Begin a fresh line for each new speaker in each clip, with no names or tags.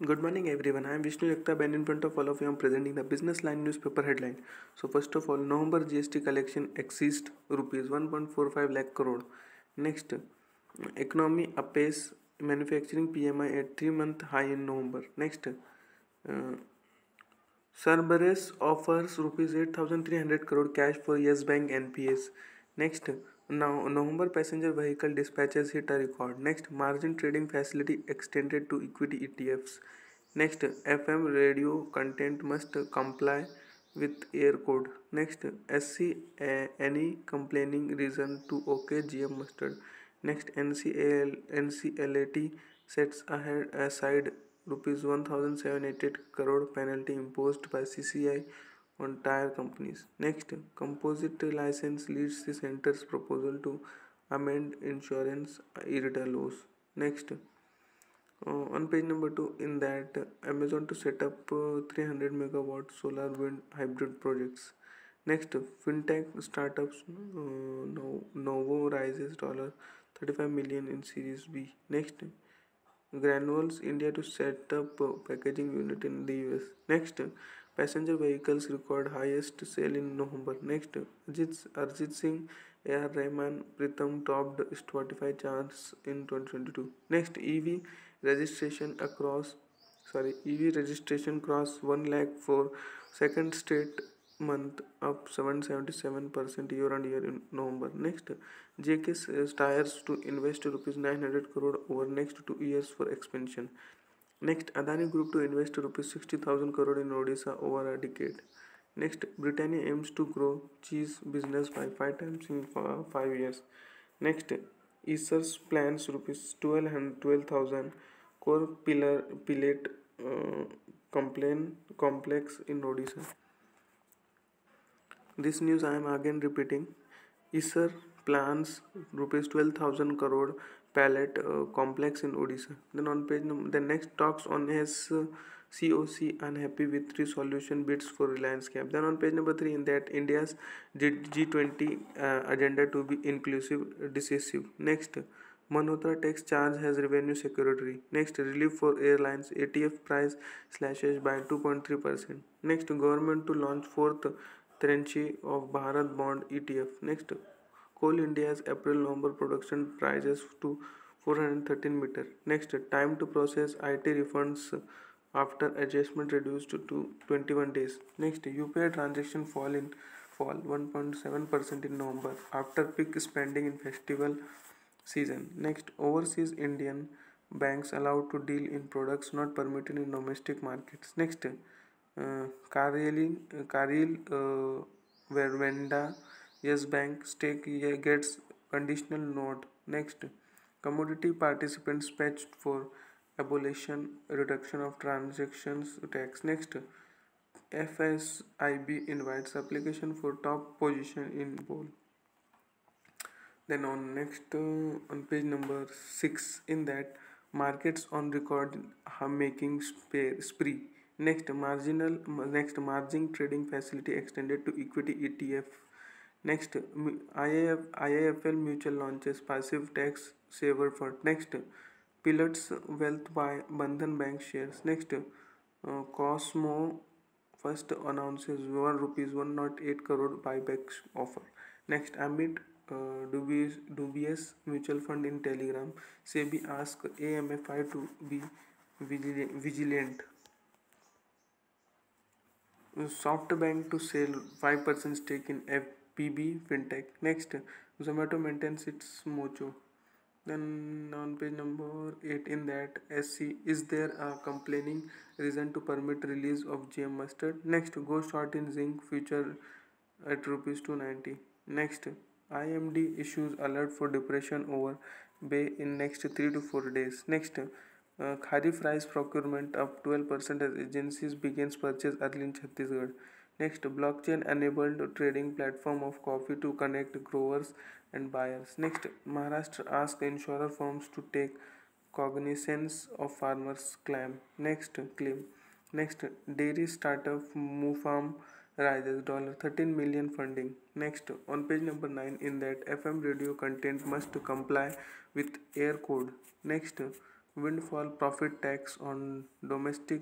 Good morning everyone I am Vishnu Jagta been in front of all of you am presenting the business line newspaper headline so first of all November G S T collection exceeds rupees one point four five lakh crore next economy apace manufacturing P M I eight three month high in November next sarbares offers rupees eight thousand three hundred crore cash for yes bank N P S next now November passenger vehicle dispatches hit a record. Next, margin trading facility extended to equity ETFs. Next, FM radio content must comply with air code. Next, SC any complaining reason to OK GM mustard. Next, NCL, NCLAT sets ahead aside rupees 1788 crore penalty imposed by CCI on tire companies. Next, composite license leads the center's proposal to amend insurance IRDA laws. Next, uh, on page number 2 in that uh, Amazon to set up uh, 300 megawatt solar wind hybrid projects. Next, fintech startups uh, Novo rises dollar 35 million in Series B. Next, Granules India to set up packaging unit in the US. Next, passenger vehicles record highest sale in November. Next, Arijit, Arijit Singh, A.R. Rahman, Pritam topped Spotify charts in 2022. Next, EV registration across sorry EV registration cross 1 lakh for second straight month up 777% year on year in November. Next, JK tires to invest rupees 900 crore over next two years for expansion. Next, Adani Group to invest rupees 60,000 crore in Odisha over a decade. Next, Britannia aims to grow cheese business by five times in five years. Next, Acer's plans rupees 12,000 core pillar pillet uh, complain complex in Odisha. This news I am again repeating. Acer plans rupees 12,000 crore pallet uh, complex in Odisha. Then on page number, the next talks on his uh, COC unhappy with three resolution bids for Reliance Cap. Then on page number three, in that India's G20 uh, agenda to be inclusive, decisive. Next, Malhotra tax charge has revenue security. Next, relief for airlines. ATF price slashes by 2.3%. Next, government to launch fourth tranche of Bharat Bond ETF. Next, Coal India's April-November production rises to 413 meter. Next, time to process IT refunds after adjustment reduced to 21 days. Next, UPI transaction fall in fall 1.7% in November after peak spending in festival season. Next, overseas Indian banks allowed to deal in products not permitted in domestic markets. Next, uh, Kareli, uh, Karil uh, Verventa Yes Bank stake gets conditional note. Next, commodity participants patched for abolition reduction of transactions tax. Next, FSIB invites application for top position in bowl then on next uh, on page number 6 in that markets on record making spree next marginal next margin trading facility extended to equity etf next IIF, iifl mutual launches passive tax saver fund next pilots wealth by bandhan bank shares next uh, cosmo first announces 1 rupees 108 crore buyback offer next amid uh, dubious, dubious mutual fund in Telegram. SEBI ask AMFI to be vigilant. SoftBank to sell 5% stake in FPB FinTech. Next, Zomato maintains its mojo. Then on page number 8 in that SC is there a complaining reason to permit release of GM mustard? Next, go short in zinc future at rupees 290. Next, IMD issues alert for depression over Bay in next 3 to 4 days. Next, uh, Kharif rice procurement up 12% as agencies begins purchase early in Chhattisgarh. Next, blockchain enabled trading platform of coffee to connect growers and buyers. Next, Maharashtra asks insurer firms to take cognizance of farmers' claim. Next, claim. Next, dairy startup MooFarm rises $13 million funding. Next, on page number 9, in that FM radio content must comply with air code. Next, windfall profit tax on domestic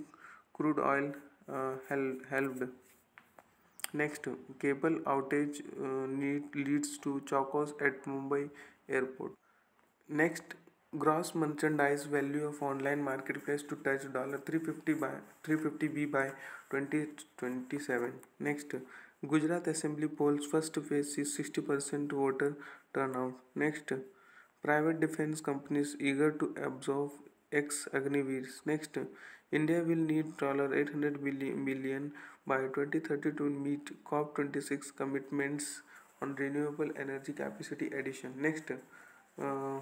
crude oil uh, helped. Next, cable outage uh, need, leads to chokos at Mumbai airport. Next, gross merchandise value of online marketplace to touch dollar 350 by 350 b by 2027 next gujarat assembly polls first phase is 60% voter turnout next private defense companies eager to absorb ex agniveers next india will need dollar 800 billion million by 2030 to meet cop 26 commitments on renewable energy capacity addition next uh,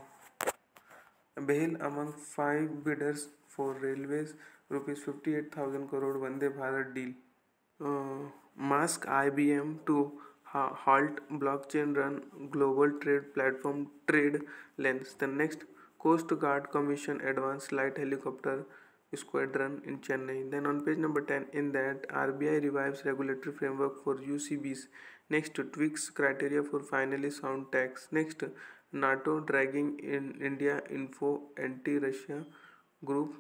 among five bidders for railways rupees 58,000 crore Vande Bharat deal. Uh, Maersk IBM to ha- halt blockchain run global trade platform TradeLens. The next Coast Guard Commission Advanced Light Helicopter Squadron in Chennai. Then on page number 10, in that RBI revives regulatory framework for UCBs. Next, tweaks criteria for finally sound tax. Next, NATO dragging in India info anti-Russia group.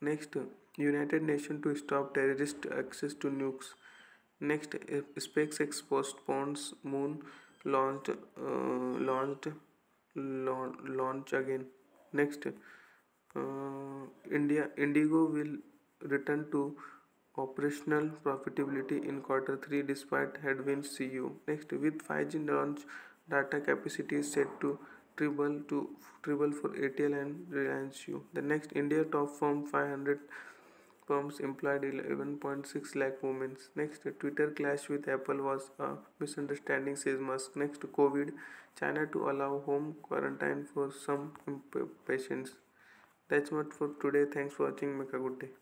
Next, United Nations to stop terrorist access to nukes. Next, SpaceX postpones moon launched uh, launched launch again. Next, uh, India Indigo will return to operational profitability in quarter 3 despite headwinds CU. Next, with 5G launch data capacity is set to triple to triple for ATL and Reliance Jio. The next India top firm 500 firms employed 11.6 lakh women. Next Twitter clash with Apple was a misunderstanding says Musk. Next COVID China to allow home quarantine for some patients. That's much for today. Thanks for watching. Make a good day.